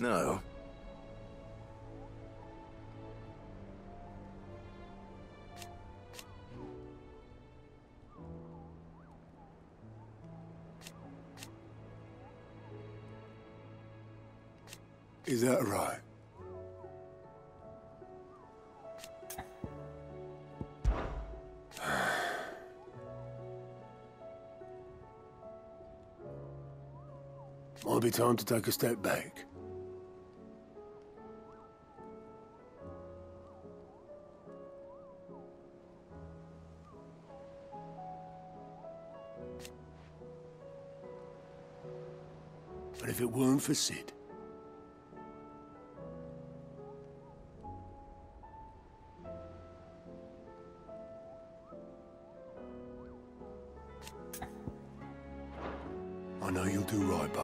No. Is that right? Might be time to take a step back. But if it weren't for Sid, I know you'll do right by